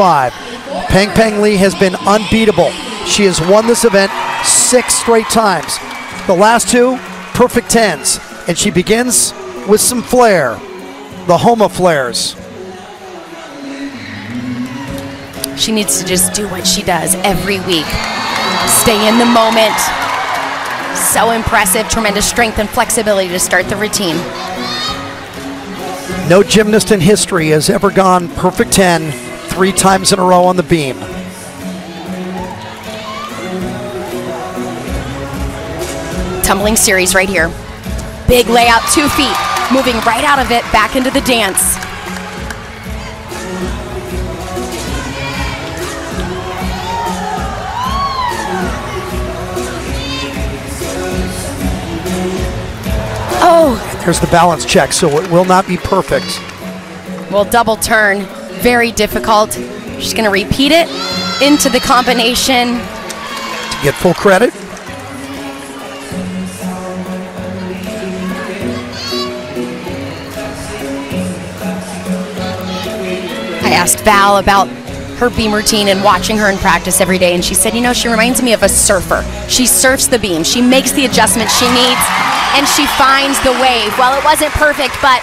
five. Peng Peng Lee has been unbeatable. She has won this event six straight times. The last two, perfect tens. And she begins with some flair, the Homa flares. She needs to just do what she does every week. Stay in the moment. So impressive, tremendous strength and flexibility to start the routine. No gymnast in history has ever gone perfect 10 three times in a row on the beam. Tumbling series right here. Big layout, two feet, moving right out of it, back into the dance. Oh, There's the balance check, so it will not be perfect. well, double turn, very difficult. She's gonna repeat it into the combination. To get full credit, I asked Val about her beam routine and watching her in practice every day, and she said, you know, she reminds me of a surfer. She surfs the beam, she makes the adjustments she needs, and she finds the wave. Well, it wasn't perfect, but